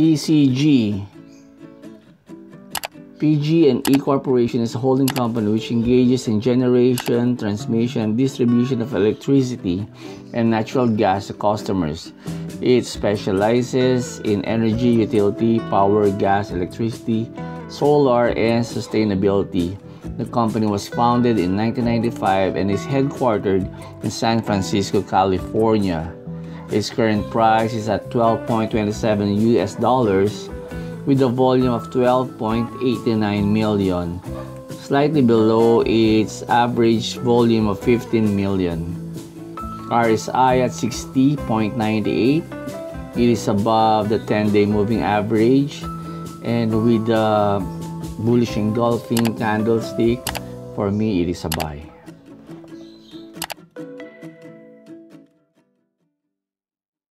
PCG. PG&E Corporation is a holding company which engages in generation, transmission, and distribution of electricity and natural gas to customers. It specializes in energy, utility, power, gas, electricity, solar, and sustainability. The company was founded in 1995 and is headquartered in San Francisco, California. Its current price is at 12.27 US dollars with a volume of 12.89 million, slightly below its average volume of 15 million. RSI at 60.98. It is above the 10-day moving average and with the bullish engulfing candlestick, for me it is a buy.